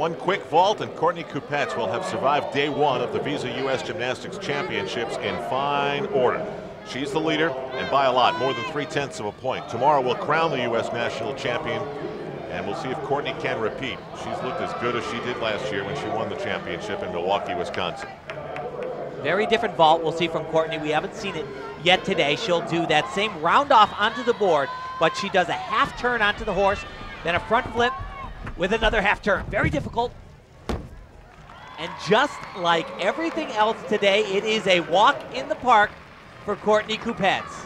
one quick vault, and Courtney Kupets will have survived day one of the Visa U.S. Gymnastics Championships in fine order. She's the leader, and by a lot, more than three tenths of a point. Tomorrow we'll crown the U.S. national champion, and we'll see if Courtney can repeat. She's looked as good as she did last year when she won the championship in Milwaukee, Wisconsin. Very different vault we'll see from Courtney. We haven't seen it yet today. She'll do that same round off onto the board, but she does a half turn onto the horse, then a front flip with another half turn. Very difficult. And just like everything else today, it is a walk in the park for Courtney Kupets.